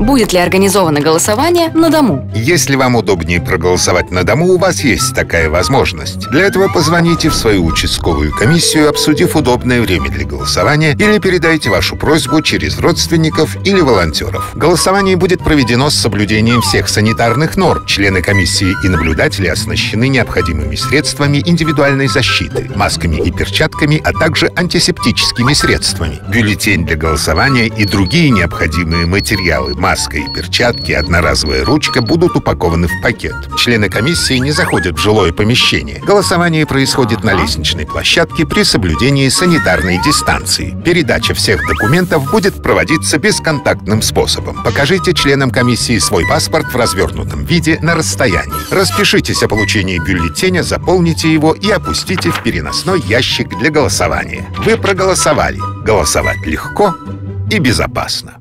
Будет ли организовано голосование на дому? Если вам удобнее проголосовать на дому, у вас есть такая возможность. Для этого позвоните в свою участковую комиссию, обсудив удобное время для голосования, или передайте вашу просьбу через родственников или волонтеров. Голосование будет проведено с соблюдением всех санитарных норм. Члены комиссии и наблюдатели оснащены необходимыми средствами индивидуальной защиты, масками и перчатками, а также антисептическими средствами. Бюллетень для голосования и другие необходимые материалы, маска и перчатки, одноразовая ручка будут упакованы в пакет. Члены комиссии не заходят в жилое помещение. Голосование происходит на лестничной площадке при соблюдении санитарной дистанции. Передача всех документов будет проводиться бесконтактным способом. Покажите членам комиссии свой паспорт в развернутом виде на расстоянии. Распишитесь о получении бюллетеня, заполните его и опустите в переносной ящик для голосования. Вы проголосовали. Голосовать легко и безопасно.